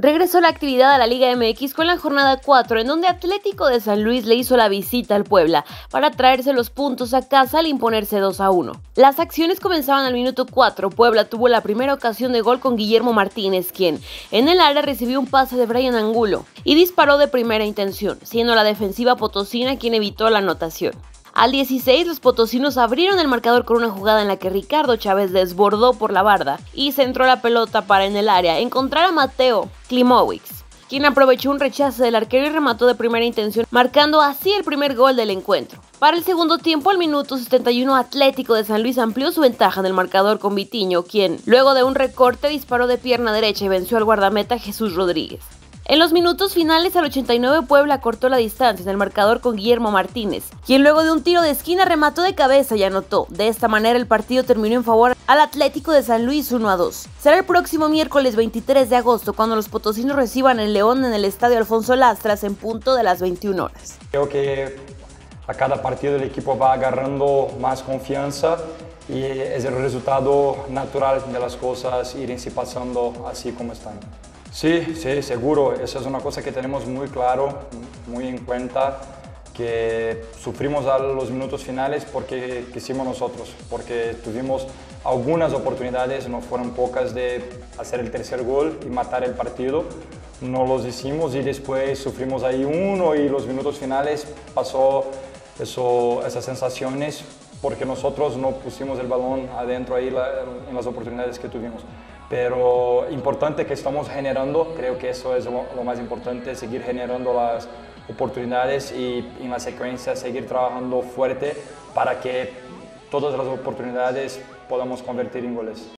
Regresó la actividad a la Liga MX con la jornada 4, en donde Atlético de San Luis le hizo la visita al Puebla para traerse los puntos a casa al imponerse 2 a 1. Las acciones comenzaban al minuto 4. Puebla tuvo la primera ocasión de gol con Guillermo Martínez, quien en el área recibió un pase de Brian Angulo y disparó de primera intención, siendo la defensiva potosina quien evitó la anotación. Al 16, los potosinos abrieron el marcador con una jugada en la que Ricardo Chávez desbordó por la barda y centró la pelota para en el área encontrar a Mateo Klimowicz, quien aprovechó un rechazo del arquero y remató de primera intención, marcando así el primer gol del encuentro. Para el segundo tiempo, al minuto 71, Atlético de San Luis amplió su ventaja en el marcador con Vitiño, quien, luego de un recorte, disparó de pierna derecha y venció al guardameta Jesús Rodríguez. En los minutos finales al 89 Puebla cortó la distancia en el marcador con Guillermo Martínez, quien luego de un tiro de esquina remató de cabeza y anotó. De esta manera el partido terminó en favor al Atlético de San Luis 1 a 2. Será el próximo miércoles 23 de agosto cuando los potosinos reciban el León en el Estadio Alfonso Lastras en punto de las 21 horas. Creo que a cada partido el equipo va agarrando más confianza y es el resultado natural de las cosas irse pasando así como están. Sí, sí, seguro. Esa es una cosa que tenemos muy claro, muy en cuenta, que sufrimos a los minutos finales porque quisimos nosotros, porque tuvimos algunas oportunidades, no fueron pocas, de hacer el tercer gol y matar el partido. No los hicimos y después sufrimos ahí uno y los minutos finales pasó eso, esas sensaciones porque nosotros no pusimos el balón adentro ahí en las oportunidades que tuvimos pero importante que estamos generando, creo que eso es lo, más importante, seguir generando las oportunidades y en la secuencia seguir trabajando fuerte para que todas las oportunidades podamos convertir en goles.